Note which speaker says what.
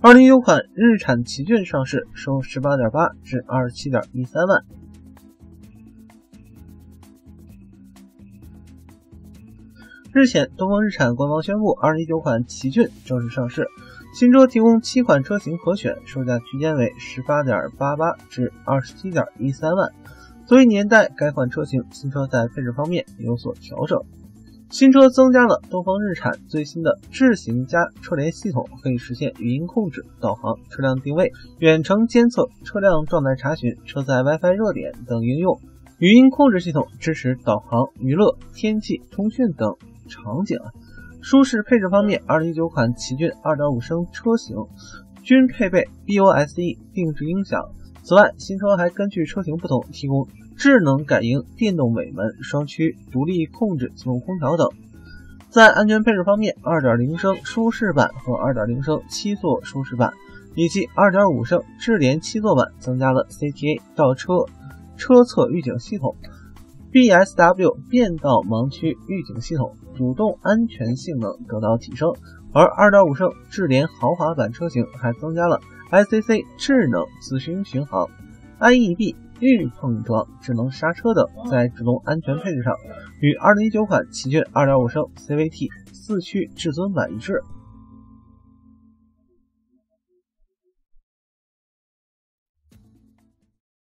Speaker 1: 二零一九款日产奇骏上市，收十八点八至二十七点一三万。日前，东风日产官方宣布，二零一九款奇骏正式上市。新车提供七款车型可选，售价区间为十八点八八至二十七点一三万。作为年代，该款车型新车在配置方面有所调整。新车增加了东风日产最新的智行加车联系统，可以实现语音控制、导航、车辆定位、远程监测、车辆状态查询、车载 WiFi 热点等应用。语音控制系统支持导航、娱乐、天气、通讯等场景。舒适配置方面，2019款奇骏2.5升车型均配备 BOSE 定制音响。此外，新车还根据车型不同提供。智能感应电动尾门、双驱独立控制自动空调等。在安全配置方面，2.0升舒适版和2.0升七座舒适版以及2.5升智联七座版增加了 CTA 倒车车侧预警系统、BSW 变道盲区预警系统，主动安全性能得到提升。而2.5升智联豪华版车型还增加了 ICC 智能自适应巡航、IEB。预碰撞、智能刹车等，在主动安全配置上与2019款奇骏2.5升 CVT 四驱至尊版一致。